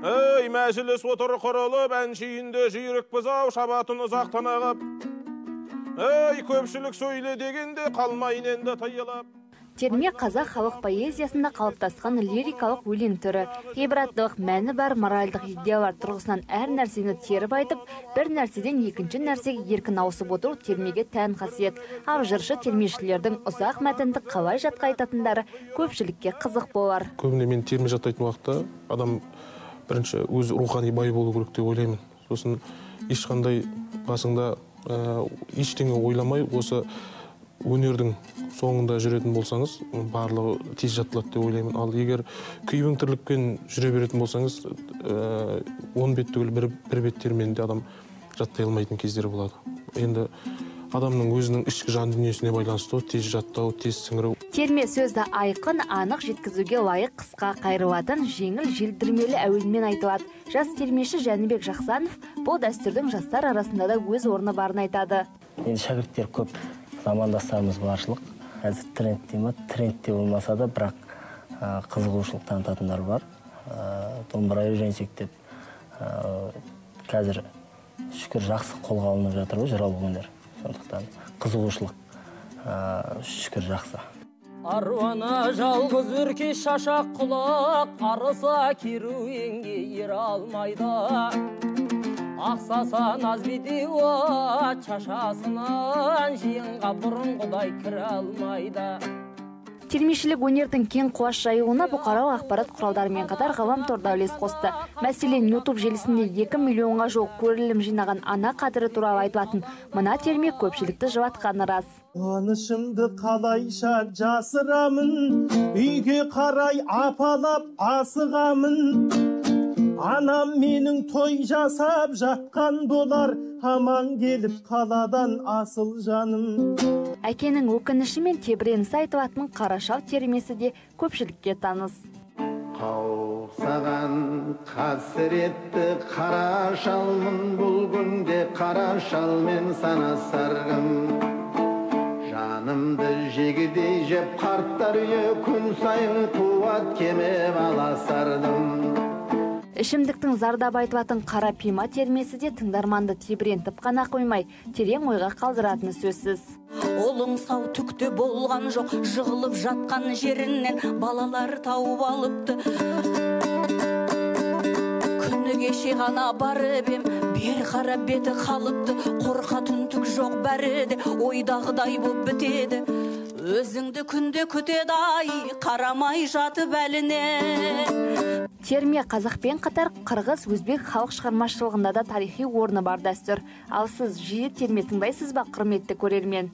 ей мәжіліс отыр құрылып әншейінде жүйрікпіз ау шабатын ұзақтан ағып ей көпшілік сөйле дегенде қалмайын енді тыйылып. Терме қазақ халық поэзиясында қалыптасқан лирикалық өлең түрі. Ғибраттылық мәні бар моральдық идеялар тұрғысынан әр нәрсені теріп айтып бір нәрседен екінші нәрсеге еркін ауысып отыру термеге тән қасиет. Ал жыршы термешілердің ұзақ мәтінді қалай жатқа айтатындары көпшілікке қызық болар. Көбіне мен терме жаттайтын уақытта адам бірінші өзі рухани бай болу керек деп ойлаймын. Сосын ешқандай басыңда ә, ештеңе ойламай осы өнердің соңында жүретін болсаңыз барлығы тез жатталады деп ойлаймын. Ал егер күйбең тірлікпен жүре беретін болсаңыз ә, он бет түгіл бір, бір бет термені де адам жаттай алмайтын кездер болады. Енді адамның өзінің ішкі жан дүниесіне байланысты ғой тез жаттау тез сіңіру. Терме сөзді айқын анық жеткізуге лайық қысқа қайырылатын жеңіл желдірмелі әуенмен айтылады. Жас термеші жәнібек жақсанов бұл дәстүрдің жастар арасында да өз орны барын айтады. Енді шәкірттер көп замандастарымыз баршылық. Қазір тренд дей ма? Трендте болмаса да бірақ ә, қызығушылық танытатындар бар. Ә, домбыра үйренсек деп ә, қазір шүкір жақсы қолға алынып жатыр ғой жыраулық өнер сондықтан қызығушылық ә, шүкір жақсы. Аруана жалғыз үрке шашақ құлақ арыса керуенге ере алмайды. Ақсаса наз бедеуа шашасынан жиынға бұрынғыдай кіре алмайды. Термешілік өнердің кең құлаш жаюына бұқаралық ақпарат құралдарымен қатар ғаламтор да үлес қосты. Мәселен ютуб желісінде екі миллионға жуық көрілім жинаған ана қадірі туралы айтылатын. Мына терме көпшілікті жылатқаны рас. Қуанышымды қалайша жасырамын. Үйге қарай апалап асығамын. Анам менің той жасап жатқан болар. Аман келіп қаладан асыл жаным. Әкенің өкініші мен тебіренісі айтылатын қарашал термесі де көпшілікке таныс. Қаусаған қасіретті қара шалмын бұл күнде қара шалмен санасарғым. Жанымды жегідей жеп қарттар үйі күн сайын қуат кемеп аласардым. Ішімдіктің зардабы айтылатын қара пима термесі де тыңдарманды тебірентіп қана қоймай терең ойға қалдыратыны сөзсіз. Ұлың сау түкте болған жоқ жығылып жатқан жерінен балалар тауып алыпты. Күні кеше ғана барып ем бері қарап беті қалыпты. Қорқатын түк жоқ бәрі де ойдағыдай боп бітеді. Өзіңді күнде күтеді ай қарамай жатып әліне. Терме қазақпен қатар қырғыз өзбек халық шығармашылығында да тарихи орны бар дәстүр. Ал сіз жиі терме тыңдайсыз ба құрметті көрермен?